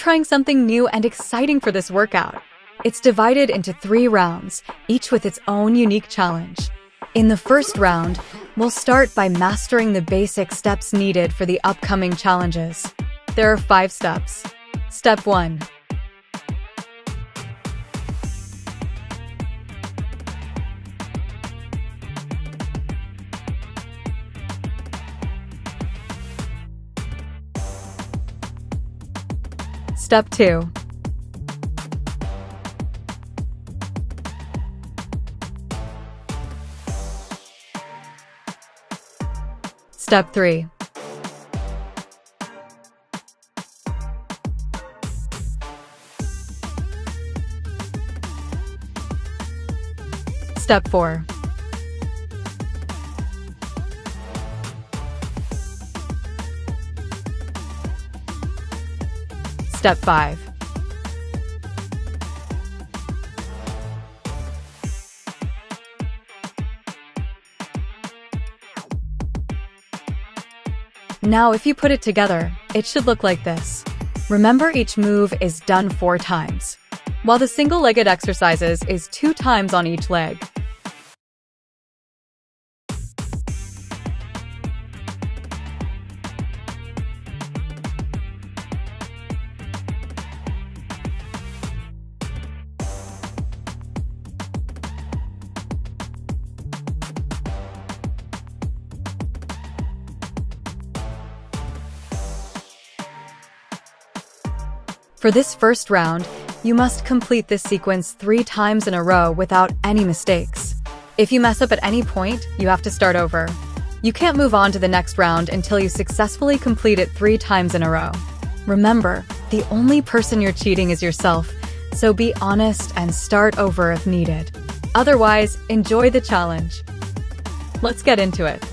Trying something new and exciting for this workout. It's divided into three rounds, each with its own unique challenge. In the first round, we'll start by mastering the basic steps needed for the upcoming challenges. There are five steps. Step 1. Step 2. Step 3. Step 4. Step 5. Now, if you put it together, it should look like this. Remember each move is done four times, while the single-legged exercises is two times on each leg. For this first round, you must complete this sequence three times in a row without any mistakes. If you mess up at any point, you have to start over. You can't move on to the next round until you successfully complete it three times in a row. Remember, the only person you're cheating is yourself, so be honest and start over if needed. Otherwise, enjoy the challenge. Let's get into it.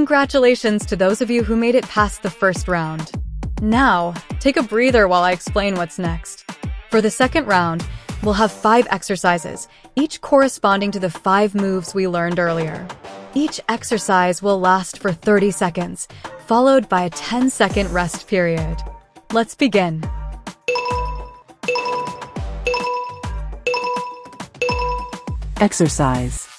Congratulations to those of you who made it past the first round. Now, take a breather while I explain what's next. For the second round, we'll have five exercises, each corresponding to the five moves we learned earlier. Each exercise will last for 30 seconds, followed by a 10-second rest period. Let's begin. Exercise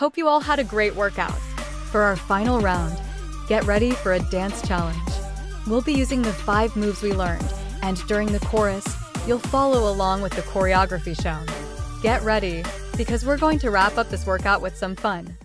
Hope you all had a great workout. For our final round, get ready for a dance challenge. We'll be using the five moves we learned, and during the chorus, you'll follow along with the choreography shown. Get ready, because we're going to wrap up this workout with some fun.